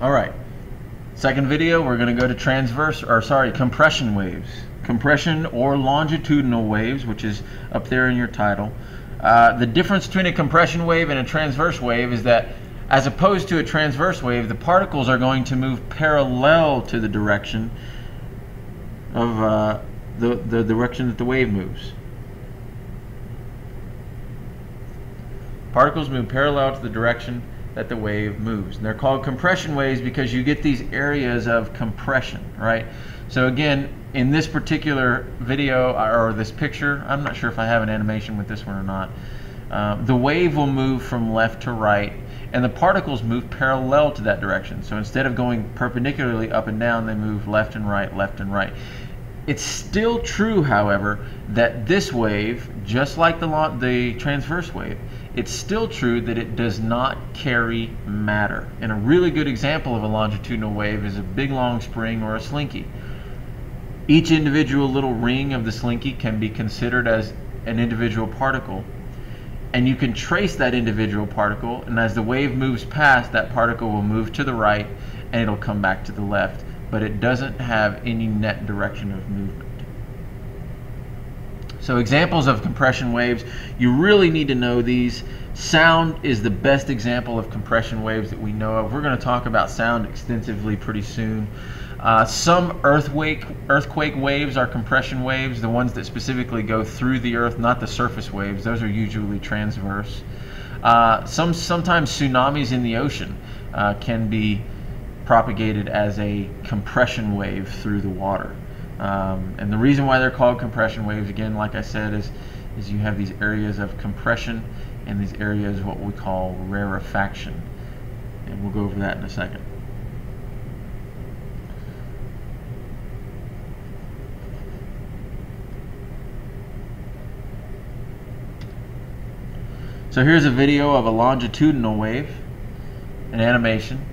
All right. Second video, we're going to go to transverse, or sorry, compression waves. Compression or longitudinal waves, which is up there in your title. Uh, the difference between a compression wave and a transverse wave is that as opposed to a transverse wave, the particles are going to move parallel to the direction of uh, the, the direction that the wave moves. Particles move parallel to the direction that the wave moves. And they're called compression waves because you get these areas of compression, right? So again, in this particular video or this picture, I'm not sure if I have an animation with this one or not, uh, the wave will move from left to right and the particles move parallel to that direction. So instead of going perpendicularly up and down, they move left and right, left and right. It's still true, however, that this wave, just like the, the transverse wave, it's still true that it does not carry matter. And a really good example of a longitudinal wave is a big long spring or a slinky. Each individual little ring of the slinky can be considered as an individual particle. And you can trace that individual particle, and as the wave moves past, that particle will move to the right and it'll come back to the left. But it doesn't have any net direction of movement. So examples of compression waves, you really need to know these. Sound is the best example of compression waves that we know of. We're going to talk about sound extensively pretty soon. Uh, some earthquake, earthquake waves are compression waves, the ones that specifically go through the earth, not the surface waves. Those are usually transverse. Uh, some Sometimes tsunamis in the ocean uh, can be propagated as a compression wave through the water. Um, and the reason why they're called compression waves, again, like I said, is, is you have these areas of compression and these areas what we call rarefaction. And we'll go over that in a second. So here's a video of a longitudinal wave, an animation.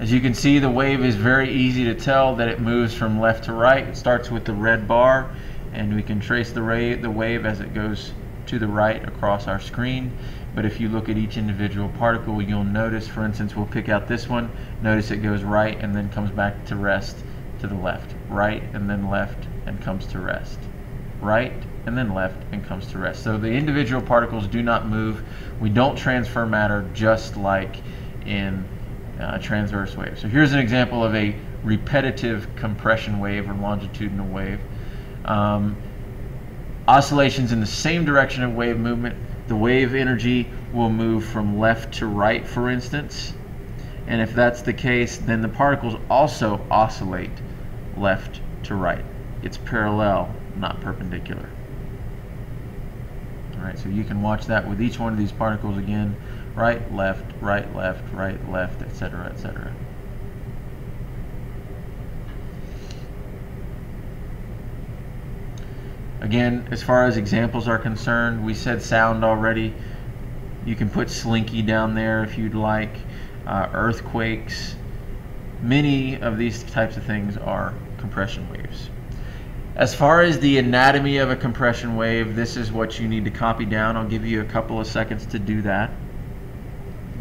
As you can see, the wave is very easy to tell that it moves from left to right. It starts with the red bar, and we can trace the, the wave as it goes to the right across our screen. But if you look at each individual particle, you'll notice, for instance, we'll pick out this one. Notice it goes right and then comes back to rest to the left. Right and then left and comes to rest. Right and then left and comes to rest. So the individual particles do not move. We don't transfer matter just like in uh, transverse wave. So here's an example of a repetitive compression wave or longitudinal wave. Um, oscillations in the same direction of wave movement. The wave energy will move from left to right, for instance. And if that's the case, then the particles also oscillate left to right. It's parallel, not perpendicular. All right, so you can watch that with each one of these particles again right, left, right, left, right, left, etc., etc. Again, as far as examples are concerned, we said sound already. You can put slinky down there if you'd like. Uh, earthquakes. Many of these types of things are compression waves. As far as the anatomy of a compression wave, this is what you need to copy down. I'll give you a couple of seconds to do that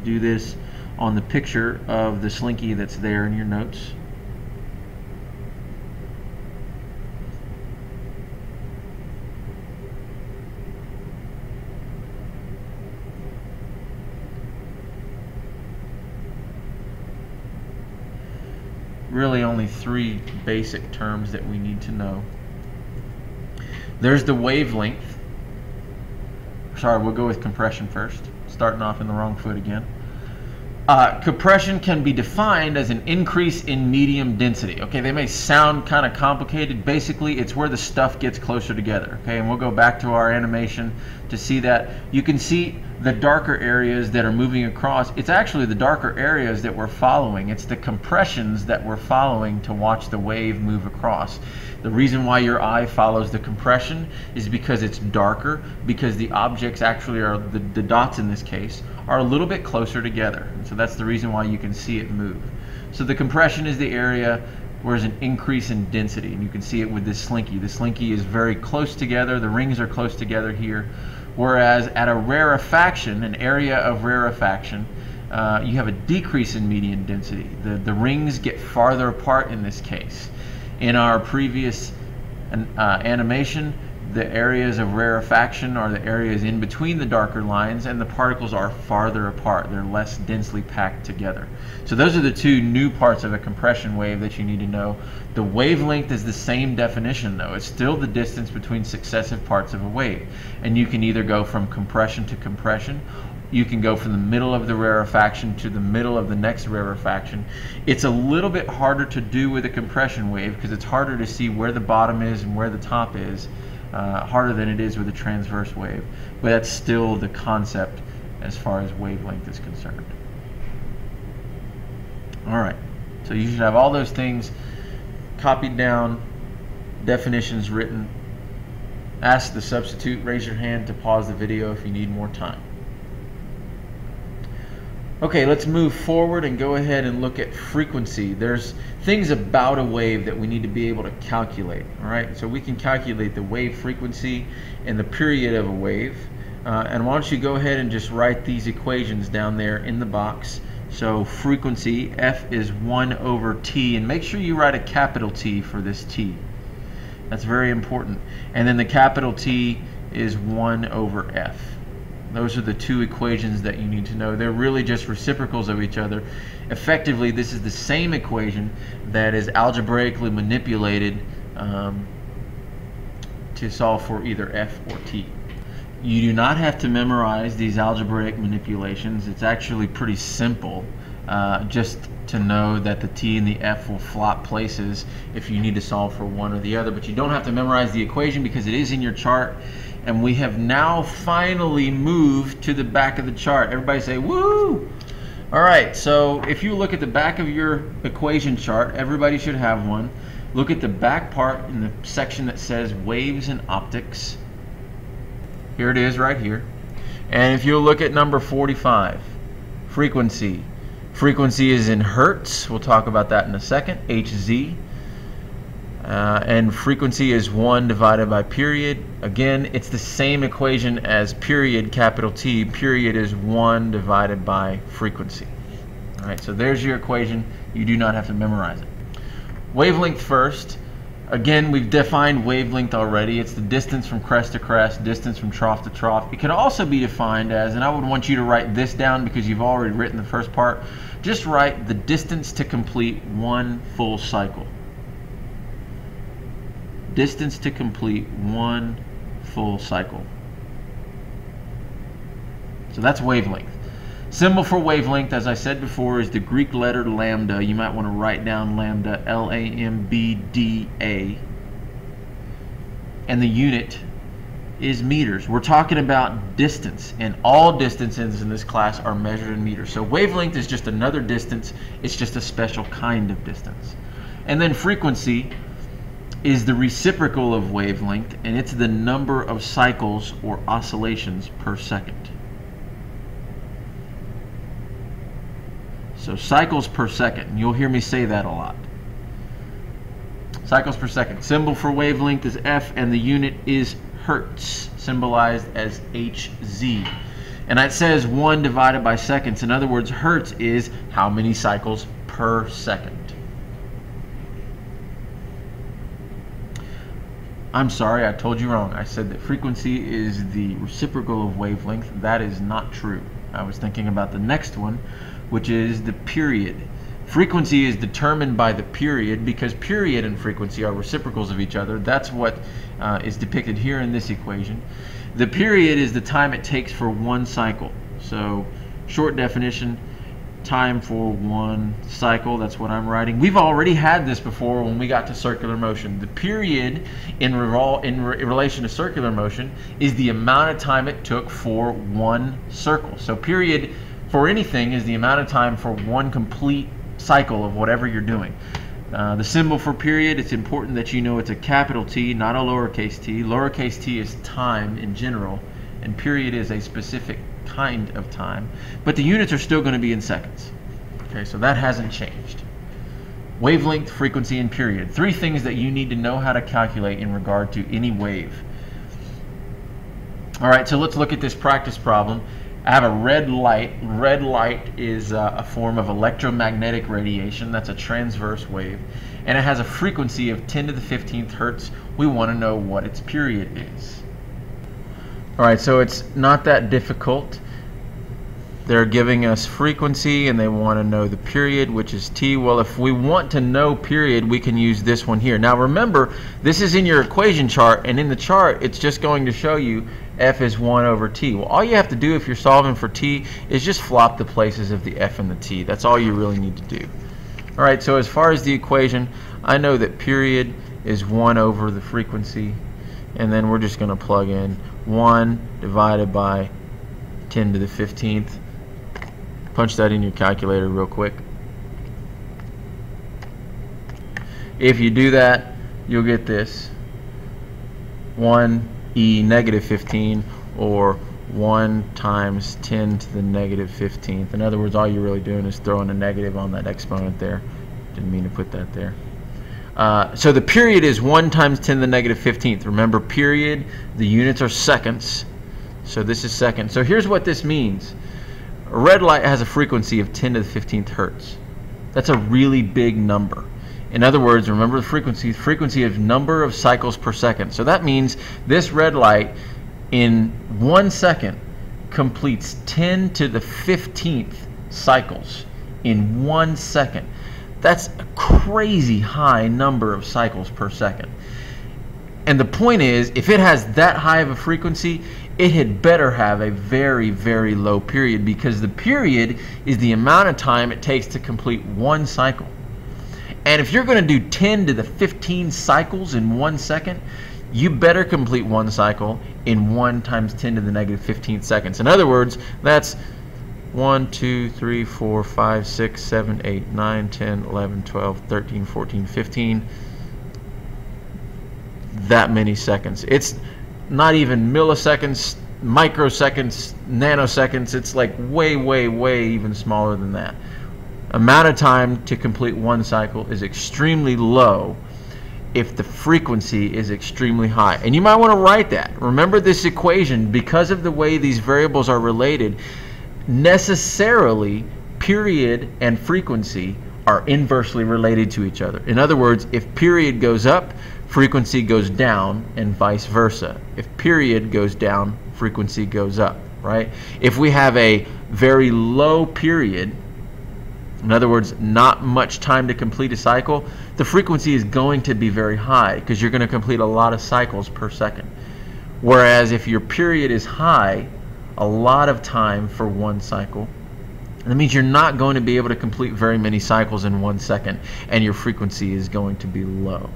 do this on the picture of the slinky that's there in your notes. Really only three basic terms that we need to know. There's the wavelength. Sorry, we'll go with compression first. Starting off in the wrong foot again. Uh, compression can be defined as an increase in medium density. Okay, they may sound kind of complicated. Basically, it's where the stuff gets closer together. Okay, and we'll go back to our animation to see that. You can see the darker areas that are moving across. It's actually the darker areas that we're following. It's the compressions that we're following to watch the wave move across. The reason why your eye follows the compression is because it's darker, because the objects actually are, the, the dots in this case, are a little bit closer together. And so that's the reason why you can see it move. So the compression is the area where there's an increase in density. And you can see it with this slinky. The slinky is very close together. The rings are close together here. Whereas at a rarefaction, an area of rarefaction, uh, you have a decrease in medium density. The, the rings get farther apart in this case. In our previous uh, animation, the areas of rarefaction are the areas in between the darker lines and the particles are farther apart. They're less densely packed together. So those are the two new parts of a compression wave that you need to know. The wavelength is the same definition though. It's still the distance between successive parts of a wave. And you can either go from compression to compression you can go from the middle of the rarefaction to the middle of the next rarefaction. It's a little bit harder to do with a compression wave because it's harder to see where the bottom is and where the top is uh, harder than it is with a transverse wave. But that's still the concept as far as wavelength is concerned. All right, so you should have all those things copied down, definitions written. Ask the substitute, raise your hand to pause the video if you need more time. Okay, let's move forward and go ahead and look at frequency. There's things about a wave that we need to be able to calculate. All right, so we can calculate the wave frequency and the period of a wave. Uh, and why don't you go ahead and just write these equations down there in the box. So frequency, F is 1 over T, and make sure you write a capital T for this T. That's very important. And then the capital T is 1 over F. Those are the two equations that you need to know. They're really just reciprocals of each other. Effectively, this is the same equation that is algebraically manipulated um, to solve for either f or t. You do not have to memorize these algebraic manipulations. It's actually pretty simple. Uh, just to know that the t and the f will flop places if you need to solve for one or the other. But you don't have to memorize the equation because it is in your chart and we have now finally moved to the back of the chart. Everybody say, woo! All right, so if you look at the back of your equation chart, everybody should have one. Look at the back part in the section that says waves and optics. Here it is right here. And if you look at number 45, frequency. Frequency is in hertz. We'll talk about that in a second. Hz. Uh, and frequency is 1 divided by period. Again, it's the same equation as period, capital T. Period is 1 divided by frequency. All right, so there's your equation. You do not have to memorize it. Wavelength first. Again, we've defined wavelength already. It's the distance from crest to crest, distance from trough to trough. It can also be defined as, and I would want you to write this down because you've already written the first part, just write the distance to complete one full cycle distance to complete one full cycle. So that's wavelength. Symbol for wavelength, as I said before, is the Greek letter lambda. You might want to write down lambda, L-A-M-B-D-A. And the unit is meters. We're talking about distance, and all distances in this class are measured in meters. So wavelength is just another distance. It's just a special kind of distance. And then frequency is the reciprocal of wavelength, and it's the number of cycles or oscillations per second. So cycles per second. You'll hear me say that a lot. Cycles per second. Symbol for wavelength is F, and the unit is hertz, symbolized as Hz. And that says 1 divided by seconds. In other words, hertz is how many cycles per second. I'm sorry, I told you wrong. I said that frequency is the reciprocal of wavelength. That is not true. I was thinking about the next one, which is the period. Frequency is determined by the period because period and frequency are reciprocals of each other. That's what uh, is depicted here in this equation. The period is the time it takes for one cycle. So, short definition, time for one cycle. That's what I'm writing. We've already had this before when we got to circular motion. The period in, revol in re relation to circular motion is the amount of time it took for one circle. So period for anything is the amount of time for one complete cycle of whatever you're doing. Uh, the symbol for period, it's important that you know it's a capital T, not a lowercase t. Lowercase t is time in general, and period is a specific kind of time, but the units are still going to be in seconds. Okay, so that hasn't changed. Wavelength, frequency, and period. Three things that you need to know how to calculate in regard to any wave. All right, so let's look at this practice problem. I have a red light. Red light is uh, a form of electromagnetic radiation. That's a transverse wave. And it has a frequency of 10 to the 15th hertz. We want to know what its period is. All right, so it's not that difficult. They're giving us frequency and they want to know the period, which is t. Well, if we want to know period, we can use this one here. Now remember, this is in your equation chart, and in the chart, it's just going to show you f is 1 over t. Well, all you have to do if you're solving for t is just flop the places of the f and the t. That's all you really need to do. All right, so as far as the equation, I know that period is 1 over the frequency, and then we're just going to plug in 1 divided by 10 to the 15th punch that in your calculator real quick. If you do that, you'll get this 1e negative 15 or 1 times 10 to the negative 15th. In other words, all you're really doing is throwing a negative on that exponent there. Didn't mean to put that there. Uh, so the period is 1 times 10 to the negative 15th. Remember, period, the units are seconds. So this is second. So here's what this means. A red light has a frequency of 10 to the 15th hertz. That's a really big number. In other words, remember the frequency, frequency of number of cycles per second. So that means this red light in one second completes 10 to the 15th cycles in one second. That's a crazy high number of cycles per second. And the point is, if it has that high of a frequency, it had better have a very, very low period because the period is the amount of time it takes to complete one cycle. And if you're going to do 10 to the 15 cycles in one second, you better complete one cycle in 1 times 10 to the negative 15 seconds. In other words, that's 1, 2, 3, 4, 5, 6, 7, 8, 9, 10, 11, 12, 13, 14, 15 that many seconds. It's not even milliseconds, microseconds, nanoseconds. It's like way, way, way even smaller than that. Amount of time to complete one cycle is extremely low if the frequency is extremely high. And you might want to write that. Remember this equation, because of the way these variables are related, necessarily period and frequency are inversely related to each other. In other words, if period goes up, frequency goes down and vice versa. If period goes down, frequency goes up, right? If we have a very low period, in other words, not much time to complete a cycle, the frequency is going to be very high because you're going to complete a lot of cycles per second. Whereas if your period is high, a lot of time for one cycle, that means you're not going to be able to complete very many cycles in one second, and your frequency is going to be low.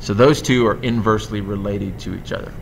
So those two are inversely related to each other.